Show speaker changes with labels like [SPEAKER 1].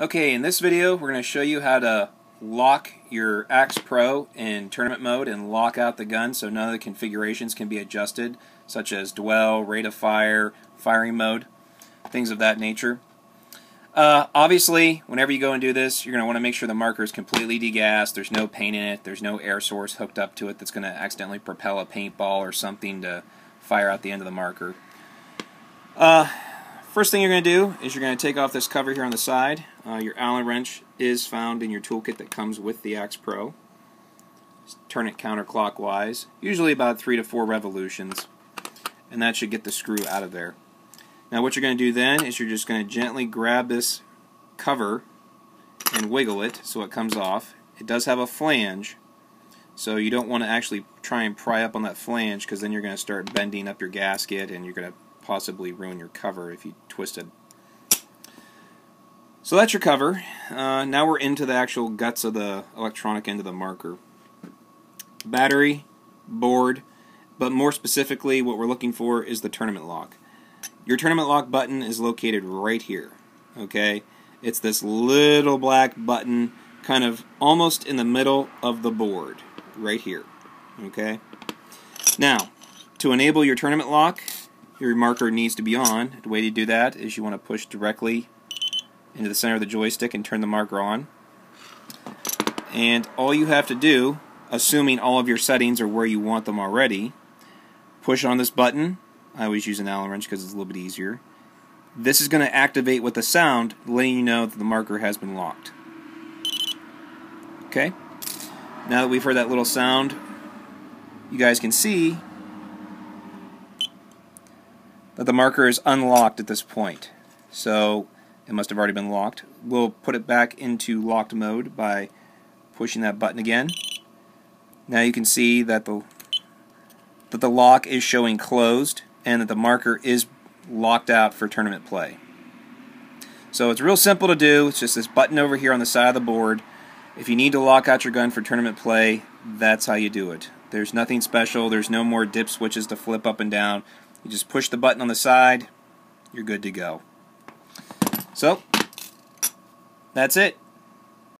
[SPEAKER 1] Okay, in this video we're going to show you how to lock your Axe Pro in tournament mode and lock out the gun so none of the configurations can be adjusted, such as dwell, rate of fire, firing mode, things of that nature. Uh, obviously, whenever you go and do this, you're going to want to make sure the marker is completely degassed, there's no paint in it, there's no air source hooked up to it that's going to accidentally propel a paintball or something to fire out the end of the marker. Uh, First thing you're going to do is you're going to take off this cover here on the side. Uh, your Allen wrench is found in your toolkit that comes with the Axe Pro. Just turn it counterclockwise, usually about three to four revolutions, and that should get the screw out of there. Now what you're going to do then is you're just going to gently grab this cover and wiggle it so it comes off. It does have a flange, so you don't want to actually try and pry up on that flange because then you're going to start bending up your gasket and you're going to possibly ruin your cover if you twist it. So that's your cover. Uh, now we're into the actual guts of the electronic end of the marker. Battery, board, but more specifically what we're looking for is the tournament lock. Your tournament lock button is located right here. Okay? It's this little black button kind of almost in the middle of the board. Right here. Okay? Now, to enable your tournament lock, your marker needs to be on. The way to do that is you want to push directly into the center of the joystick and turn the marker on. And all you have to do, assuming all of your settings are where you want them already, push on this button. I always use an Allen wrench because it's a little bit easier. This is going to activate with a sound letting you know that the marker has been locked. Okay? Now that we've heard that little sound, you guys can see the marker is unlocked at this point. So it must have already been locked. We'll put it back into locked mode by pushing that button again. Now you can see that the that the lock is showing closed and that the marker is locked out for tournament play. So it's real simple to do. It's just this button over here on the side of the board. If you need to lock out your gun for tournament play, that's how you do it. There's nothing special. There's no more dip switches to flip up and down. You just push the button on the side, you're good to go. So, that's it.